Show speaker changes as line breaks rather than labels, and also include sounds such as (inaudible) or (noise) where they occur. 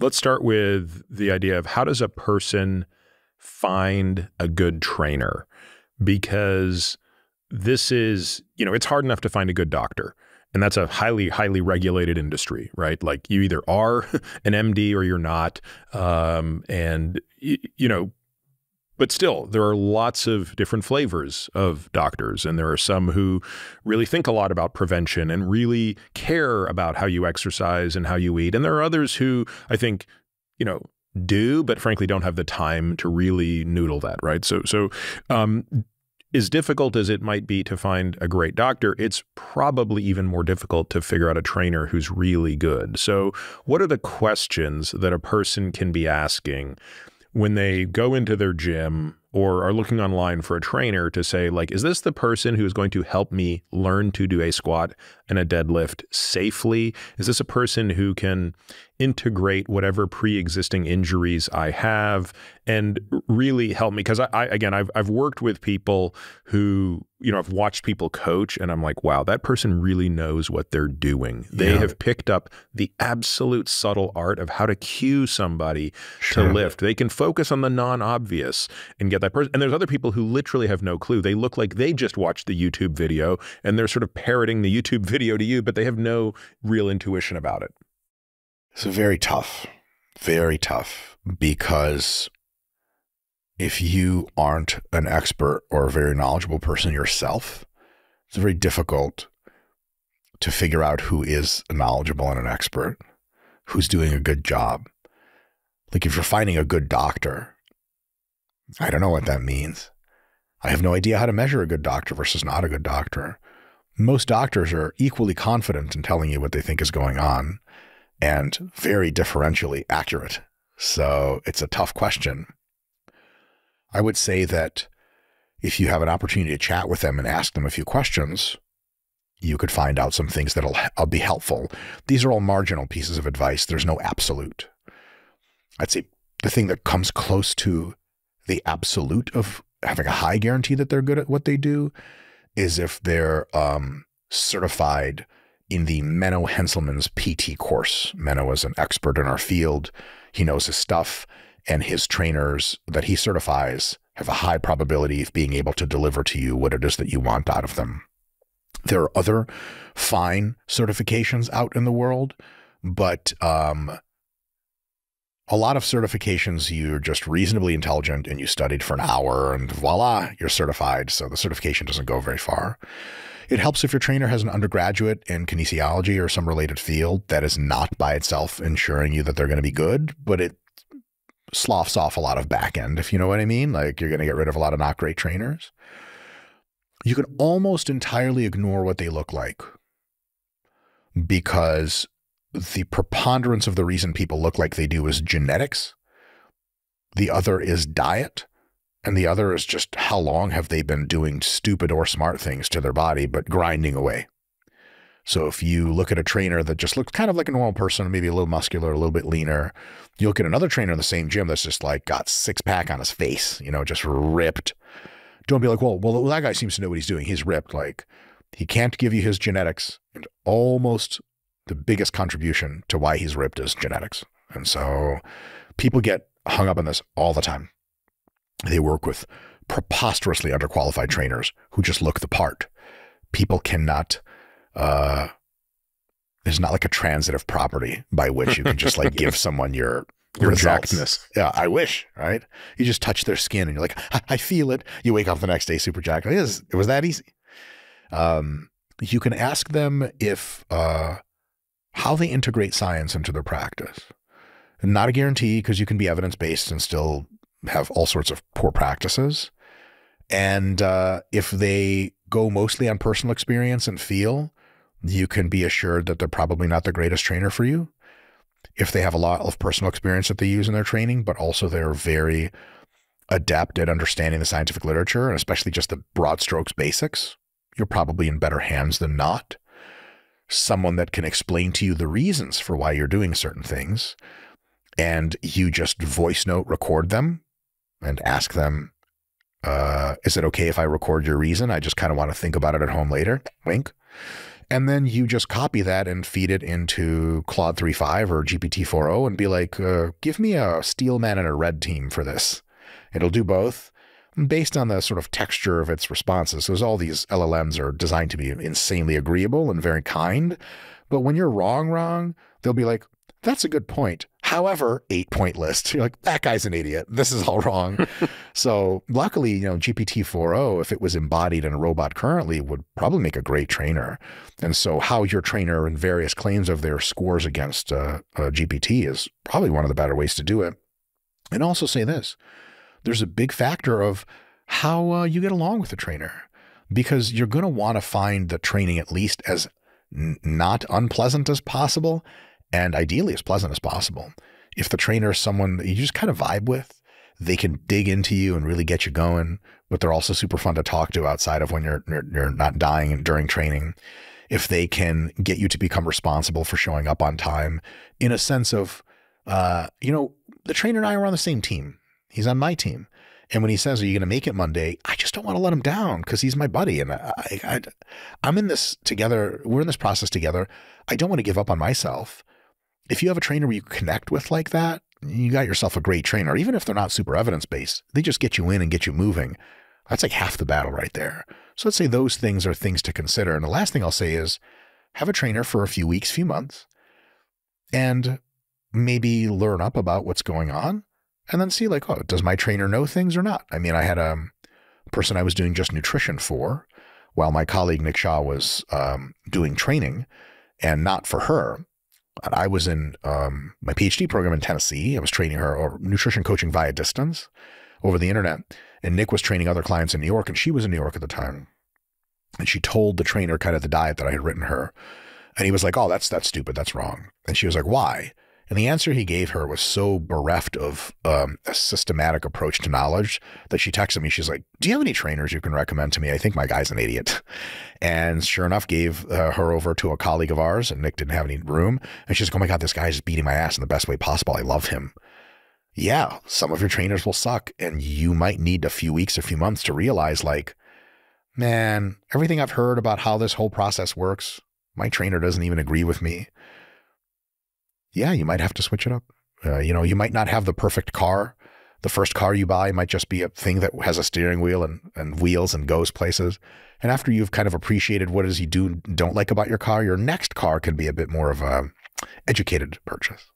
let's start with the idea of how does a person find a good trainer? Because this is, you know, it's hard enough to find a good doctor. And that's a highly, highly regulated industry, right? Like you either are (laughs) an MD or you're not. Um, and, you know, but still, there are lots of different flavors of doctors. And there are some who really think a lot about prevention and really care about how you exercise and how you eat. And there are others who I think, you know, do, but frankly don't have the time to really noodle that, right? So, so um, as difficult as it might be to find a great doctor, it's probably even more difficult to figure out a trainer who's really good. So, what are the questions that a person can be asking when they go into their gym or are looking online for a trainer to say, like, is this the person who is going to help me learn to do a squat and a deadlift safely? Is this a person who can integrate whatever pre-existing injuries I have and really help me? Because I, I, again, I've I've worked with people who, you know, I've watched people coach and I'm like, wow, that person really knows what they're doing. They yeah. have picked up the absolute subtle art of how to cue somebody sure. to lift. They can focus on the non-obvious and get that person. And there's other people who literally have no clue. They look like they just watched the YouTube video and they're sort of parroting the YouTube (laughs) video to you, but they have no real intuition about it.
It's very tough, very tough because if you aren't an expert or a very knowledgeable person yourself, it's very difficult to figure out who is knowledgeable and an expert, who's doing a good job. Like if you're finding a good doctor, I don't know what that means. I have no idea how to measure a good doctor versus not a good doctor. Most doctors are equally confident in telling you what they think is going on and very differentially accurate. So it's a tough question. I would say that if you have an opportunity to chat with them and ask them a few questions, you could find out some things that'll uh, be helpful. These are all marginal pieces of advice. There's no absolute. I'd say the thing that comes close to the absolute of having a high guarantee that they're good at what they do is if they're um, certified in the Menno Henselmans PT course. Menno is an expert in our field. He knows his stuff, and his trainers that he certifies have a high probability of being able to deliver to you what it is that you want out of them. There are other fine certifications out in the world, but um, a lot of certifications, you're just reasonably intelligent and you studied for an hour and voila, you're certified. So the certification doesn't go very far. It helps if your trainer has an undergraduate in kinesiology or some related field that is not by itself ensuring you that they're going to be good, but it sloughs off a lot of back end, if you know what I mean. Like you're going to get rid of a lot of not great trainers. You can almost entirely ignore what they look like because the preponderance of the reason people look like they do is genetics. The other is diet. And the other is just how long have they been doing stupid or smart things to their body, but grinding away. So if you look at a trainer that just looks kind of like a normal person, maybe a little muscular, a little bit leaner, you look at another trainer in the same gym that's just like got six pack on his face, you know, just ripped. Don't be like, well, well, that guy seems to know what he's doing. He's ripped. Like he can't give you his genetics and almost the biggest contribution to why he's ripped is genetics. And so people get hung up on this all the time. They work with preposterously underqualified trainers who just look the part. People cannot, uh, there's not like a transitive property by which you can just like give (laughs) someone your
your jackness.
Yeah, I wish, right? You just touch their skin and you're like, I, I feel it. You wake up the next day super jacked. It, is, it was that easy. Um, you can ask them if uh, how they integrate science into their practice. Not a guarantee because you can be evidence based and still have all sorts of poor practices. And uh, if they go mostly on personal experience and feel, you can be assured that they're probably not the greatest trainer for you. If they have a lot of personal experience that they use in their training, but also they're very adept at understanding the scientific literature and especially just the broad strokes basics, you're probably in better hands than not someone that can explain to you the reasons for why you're doing certain things, and you just voice note record them and ask them, uh, is it okay if I record your reason? I just kind of want to think about it at home later. Wink. And then you just copy that and feed it into Claude 3.5 or GPT-4o and be like, uh, give me a steel man and a red team for this. It'll do both based on the sort of texture of its responses. So all these LLMs are designed to be insanely agreeable and very kind. But when you're wrong, wrong, they'll be like, that's a good point. However, eight point list. You're like, that guy's an idiot. This is all wrong. (laughs) so luckily, you know, GPT-4o, if it was embodied in a robot currently, would probably make a great trainer. And so how your trainer and various claims of their scores against uh, uh, GPT is probably one of the better ways to do it. And also say this, there's a big factor of how uh, you get along with the trainer because you're going to want to find the training at least as not unpleasant as possible and ideally as pleasant as possible. If the trainer is someone that you just kind of vibe with, they can dig into you and really get you going, but they're also super fun to talk to outside of when you're, you're, you're not dying during training. If they can get you to become responsible for showing up on time in a sense of, uh, you know, the trainer and I are on the same team. He's on my team. And when he says, "Are you going to make it Monday?" I just don't want to let him down because he's my buddy, and I, I, I'm in this together. We're in this process together. I don't want to give up on myself. If you have a trainer where you connect with like that, you got yourself a great trainer. Even if they're not super evidence based, they just get you in and get you moving. That's like half the battle right there. So let's say those things are things to consider. And the last thing I'll say is have a trainer for a few weeks, few months, and maybe learn up about what's going on and then see like, oh, does my trainer know things or not? I mean, I had a person I was doing just nutrition for while my colleague Nick Shaw was um, doing training and not for her. I was in um, my PhD program in Tennessee. I was training her or nutrition coaching via distance over the internet. And Nick was training other clients in New York and she was in New York at the time. And she told the trainer kind of the diet that I had written her. And he was like, oh, that's, that's stupid. That's wrong. And she was like, why? And the answer he gave her was so bereft of um, a systematic approach to knowledge that she texted me. She's like, Do you have any trainers you can recommend to me? I think my guy's an idiot. (laughs) And sure enough, gave uh, her over to a colleague of ours, and Nick didn't have any room. And she's like, Oh my God, this guy's beating my ass in the best way possible. I love him. Yeah, some of your trainers will suck, and you might need a few weeks, a few months to realize, like, man, everything I've heard about how this whole process works, my trainer doesn't even agree with me yeah, you might have to switch it up. Uh, you know, you might not have the perfect car. The first car you buy might just be a thing that has a steering wheel and, and wheels and goes places. And after you've kind of appreciated what it is you do and don't like about your car, your next car can be a bit more of a educated purchase.